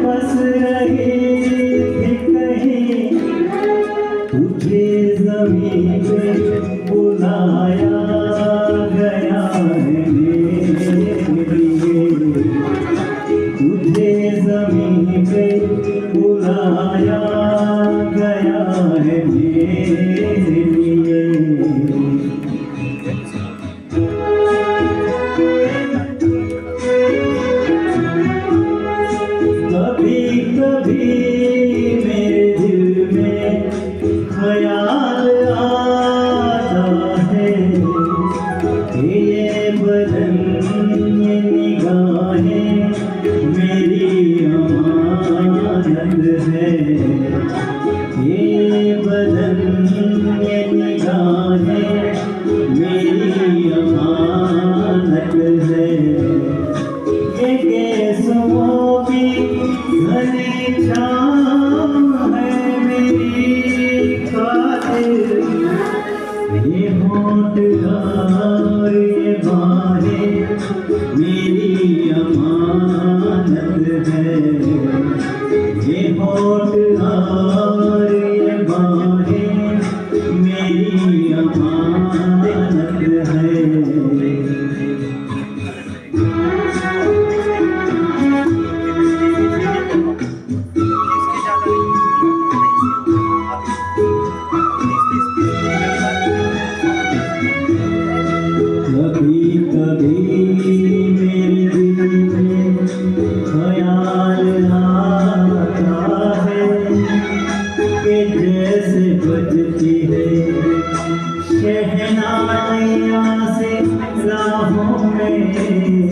बस रही थी तुझे ज़मीन पे बुलाया गया तुझे ज़मीन पे बुलाया गया कभी कभी मेरे दिल में ख्याल आता है। ये बदन ये निगाहें मेरी अमानत है। ये बदन ये निगाहें मेरी अमानत है। Yeah. के जैसे बजती है। शहनाइया से लाखों में